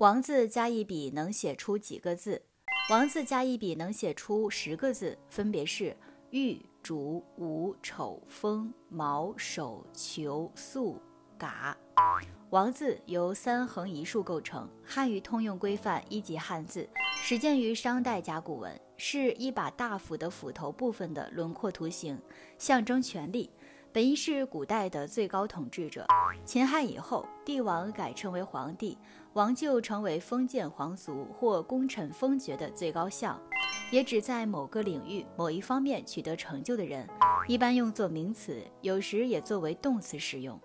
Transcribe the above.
王字加一笔能写出几个字？王字加一笔能写出十个字，分别是玉、竹、吴、丑、风、毛、手、球、素、嘎。王字由三横一竖构成，汉语通用规范一级汉字，始建于商代甲骨文，是一把大斧的斧头部分的轮廓图形，象征权力。本意是古代的最高统治者。秦汉以后，帝王改称为皇帝，王就成为封建皇族或功臣封爵的最高相，也指在某个领域某一方面取得成就的人，一般用作名词，有时也作为动词使用。